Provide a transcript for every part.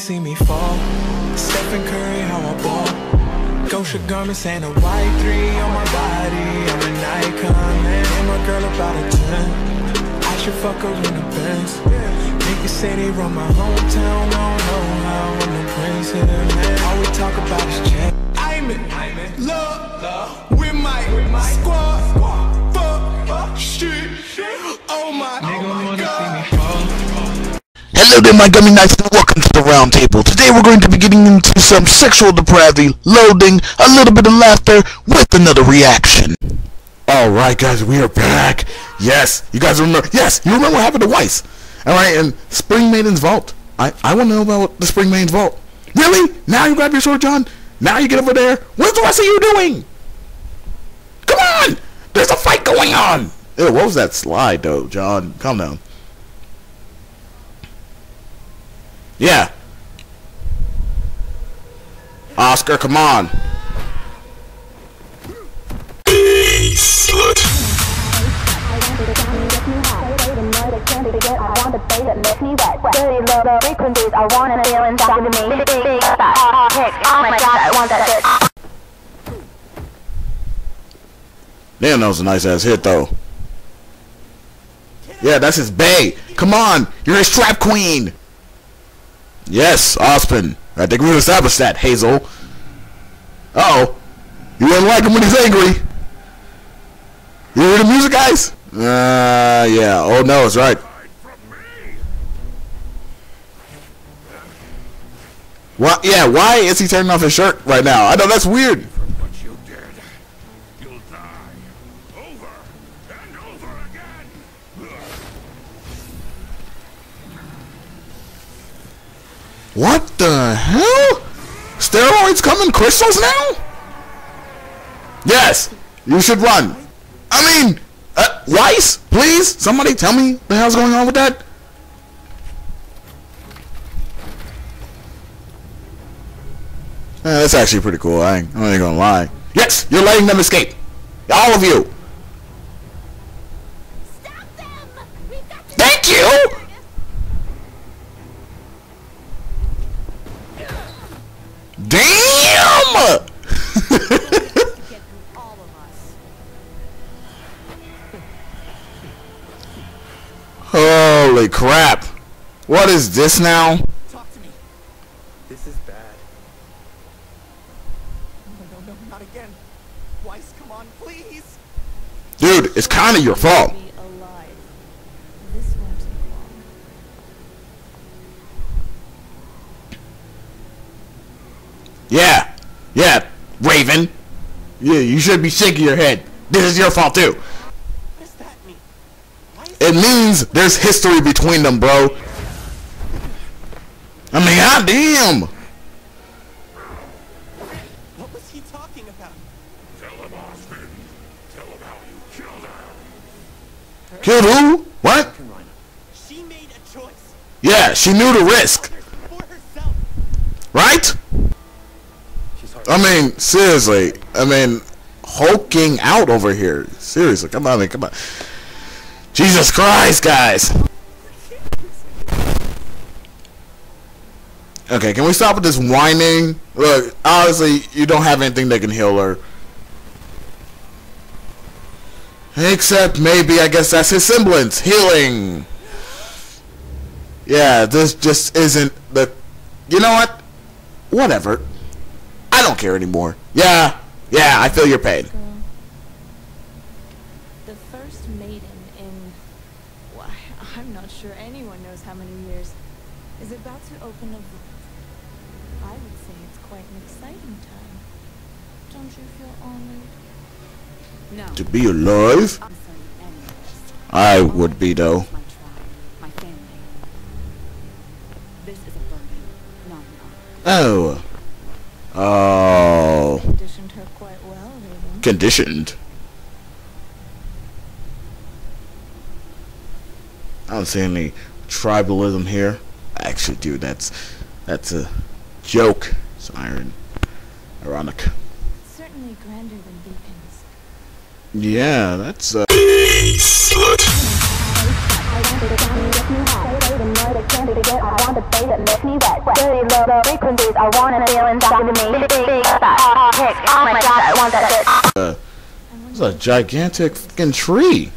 Nigga see me fall. Stephen Curry, how I ball. Gosha garments and a white three on my body. I'm an icon, man. And my girl about a 10. I should fuck her in the Benz. Niggas say they run my hometown. I don't know how I'm the prince here, man. All we talk about is check. I'm in love with my squad. Fuck shit. Oh my, oh my god. Hello there, my gummy knights, and welcome to the round table. Today we're going to be getting into some sexual depravity, loading, a little bit of laughter, with another reaction. Alright guys, we are back. Yes, you guys remember, yes, you remember what happened to Weiss. Alright, and Spring Maiden's Vault. I, I want to know about the Spring Maiden's Vault. Really? Now you grab your sword, Jaune? Now you get over there? What's the rest of you doing? Come on! There's a fight going on! Ew, what was that slide, though, Jaune? Calm down. Yeah. Oscar, come on. I want to feel inside of me. Big, big, big, fat, hot, hot, Oh my god, I want that shit. Damn, that was a nice ass hit, though. Yeah, that's his bay. Come on, you're his trap queen. Yes, Ozpin. I think we established that, Hazel. Uh oh. You don't like him when he's angry. You hear the music, guys? Uh, yeah. Oh, no, it's right. Why, yeah, why is he turning off his shirt right now? I know, that's weird. What the hell? Steroids come in crystals now? Yes, you should run. I mean, uh, Weiss, please, somebody tell me the hell's going on with that. Eh, that's actually pretty cool. I ain't, I ain't gonna lie. Yes, you're letting them escape. All of you. Stop them! We've got to Thank you. Damn! get all of us. Holy crap. What is this now? Talk to me. This is bad. No, no, no, not again. Weiss, come on, please. Dude, it's kind of your fault. Be alive. This won't take long. Yeah. Yeah, Raven. Yeah, you should be shaking your head. This is your fault too. What does that mean? Weiss, It means there's history between them, bro. I mean, goddamn. what was he talking about? Tell him, Ozpin. Tell him how you killed her. Killed who? What? She made a choice Yeah, she knew the risk, for herself. right? I mean, seriously. I mean, hulking out over here. Seriously, come on, man, come on. Jesus Christ, guys. Okay, can we stop with this whining? Look, honestly, you don't have anything that can heal her. Except maybe, I guess that's his semblance. Healing. Yeah, this just isn't the... You know what? Whatever. I don't care anymore. Yeah, yeah, I feel your pain. The first maiden in. Why, I'm not sure anyone knows how many years. Is about to open a. I would say it's quite an exciting time. Don't you feel honored? No. To be alive? I'm sorry, anyways. I would be, though. Oh. tribe, my family. This is a burden, not an honor. Oh. Oh. Conditioned her quite well, Raven. Conditioned. I don't see any tribalism here. Actually, dude, that's that's a joke. It's iron. Ironic. Certainly grander than Beacon's. Yeah, that's uh. I wanted to get me high. Wait a minute, I can't get. I want the bass that makes me wet. Dirty low frequencies, I want to feel inside of me. Big, big, fat, kick. Oh my god, I want that shit. Uh, it's a gigantic fucking tree.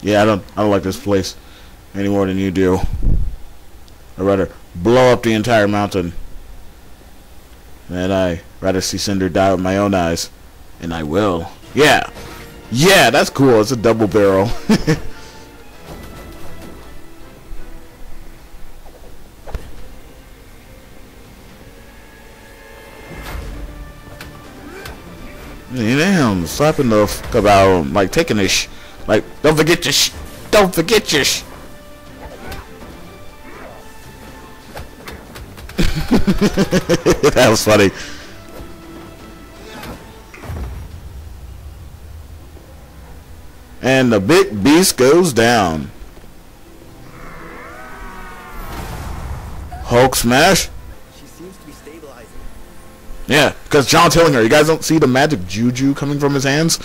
Yeah, I don't I don't like this place any more than you do. I'd rather blow up the entire mountain. And I rather see Cinder die with my own eyes. And I will. Yeah. Yeah, that's cool. It's a double barrel. Slapping the about like taking a sh like don't forget your sh don't forget your sh that was funny. And the big beast goes down. Hulk smash. Yeah, because Jaune's healing her. You guys don't see the magic juju coming from his hands?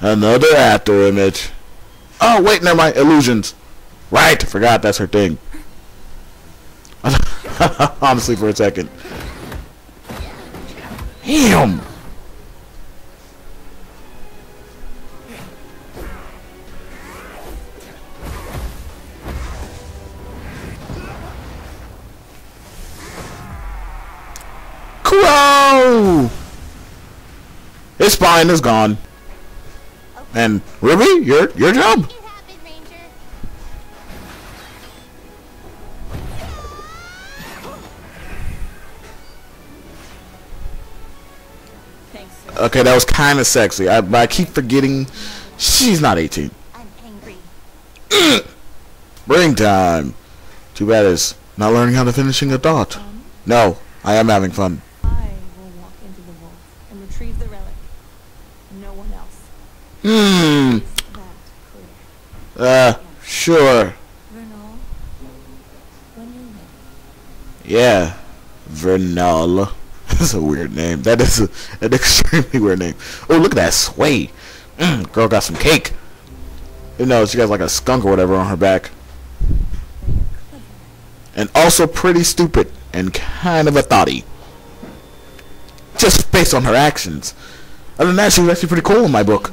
Another after image. Oh, wait, never mind. Illusions. Right, forgot that's her thing. Honestly, for a second. Damn. Qrow! His spine is gone. And Ruby, your your job. You have it, Ranger. Thanks. Okay, that was kind of sexy. I, but I keep forgetting she's not 18. I'm angry. Bring time. Too bad it's not learning how to finishing a thought. Um. No, I am having fun. I will walk into the vault and retrieve the relic. No one else. Hmm. Uh, sure. Yeah. Vernal. That's a weird name. That is a, an extremely weird name. Oh, look at that sway. Mm, girl got some cake. You know, she got like a skunk or whatever on her back. And also pretty stupid and kind of a thoughty. Just based on her actions. Other than that, she was actually pretty cool in my book.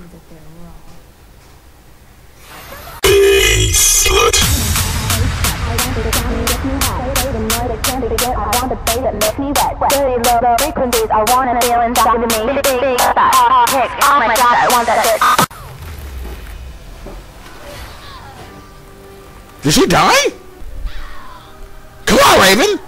I want the bass that makes me wet. Dirty low frequencies, I want to feel inside of me. Big, big, fat, kick. Oh my god, I want that shit. Did she die? Come on, Raven!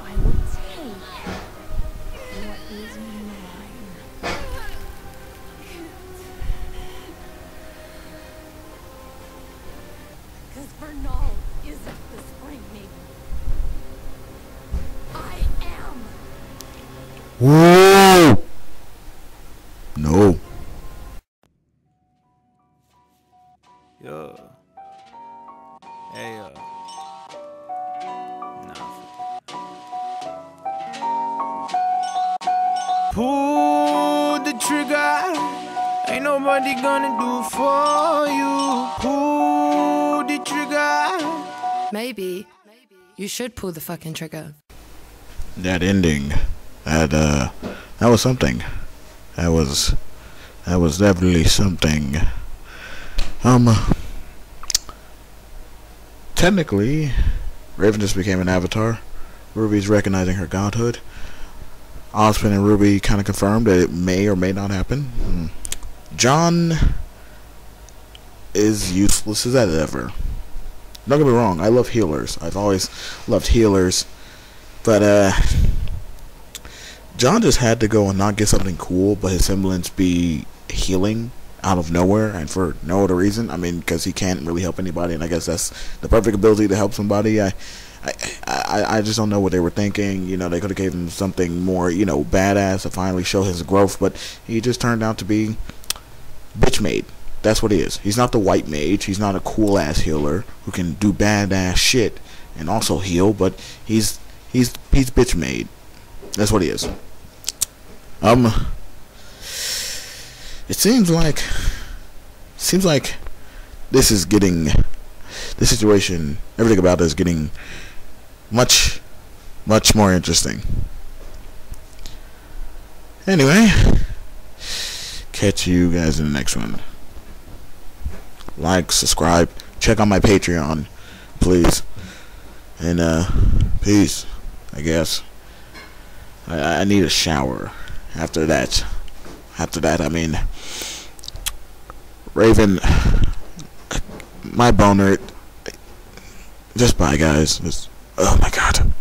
I Whoa! No. Yeah. Hey, uh. Nah. Pull the trigger. Ain't nobody gonna do for you. Pull the trigger. Maybe you should pull the fucking trigger. That ending. That, uh, that was something. That was, that was definitely something. Um, technically, Raven just became an avatar. Ruby's recognizing her godhood. Ozpin and Ruby kind of confirmed that it may or may not happen. Hmm. Jaune is useless as ever. Don't get me wrong, I love healers. I've always loved healers. But, uh, Jaune just had to go and not get something cool, but his semblance be healing out of nowhere and for no other reason. I mean, because he can't really help anybody, and I guess that's the perfect ability to help somebody. I, I, I, I just don't know what they were thinking. You know, they could have gave him something more, you know, badass to finally show his growth, but he just turned out to be bitch made. That's what he is. He's not the white mage. He's not a cool ass healer who can do badass shit and also heal, but he's he's he's bitch made. That's what he is. Um it seems like seems like this is getting the situation everything about it is getting much much more interesting. Anyway catch you guys in the next one. Like subscribe check out my patreon please. And uh peace i guess. I, I need a shower after that after that i mean raven my boner just bye guys. Just, oh my god